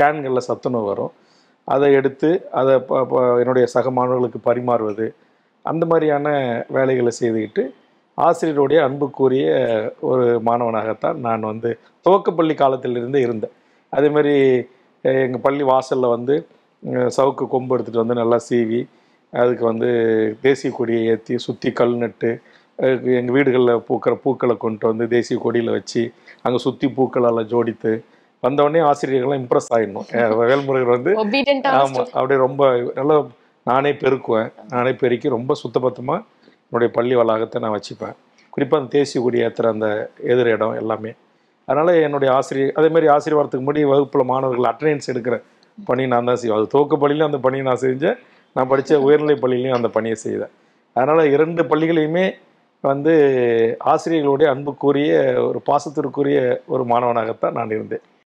கேன்களில் சத்துணவு வரும். அதை எடுத்து அதை ப- ப- என்னுடைய சக மாணவர்களுக்கு பரிமாறுவது அந்த மாதிரியான வேலைகளை செய்துக்கிட்டு ஆசிரியருடைய அன்புக்குரிய ஒரு மாணவனாகத்தான் நான் வந்து துவக்கப்பள்ளி காலத்திலிருந்து இருந்தேன். அதேமாரி எங்கள் பள்ளி வாசலில் வந்து சவுக்கு கொம்பு எடுத்துகிட்டு வந்து நல்லா சீவி அதுக்கு வந்து தேசிய கொடியை ஏற்றி சுற்றி கல் நட்டு எங்கள் வீடுகளில் பூக்கிற பூக்களை கொண்டு வந்து தேசிய கொடியில் வச்சு அங்கே சுற்றி பூக்களால் ஜோடித்து வந்தவொடனே ஆசிரியர்கள்லாம் இம்ப்ரெஸ் ஆகிடணும் அஹ், வேல்முருகன் வந்து ஆமாம் அப்படியே ரொம்ப நல்லா நானே பெருக்குவேன். நானே பெருக்கி ரொம்ப சுத்தபத்தமாக என்னுடைய பள்ளி வளாகத்தை நான் வச்சுப்பேன். குறிப்பாக அந்த தேசிய கொடி ஏற்றுற அந்த எதிர் இடம் எல்லாமே. அதனால் என்னுடைய ஆசிரியர் அதே மாதிரி ஆசிரியர் வரத்துக்கு முன்னாடி வகுப்பில் மாணவர்கள் அட்டண்டன்ஸ் எடுக்கிற பணி நான் தான் செய்வேன். அது துவக்க பள்ளியிலும் அந்த பணியை நான் செஞ்சேன். நான் படித்த உயர்நிலை பள்ளியிலையும் அந்த பணியை செய்தேன். அதனால் இரண்டு பள்ளிகளையுமே வந்து ஆசிரியர்களுடைய அன்புக்குரிய ஒரு பாசத்திற்குரிய ஒரு மாணவனாகத்தான் நான் இருந்தேன்.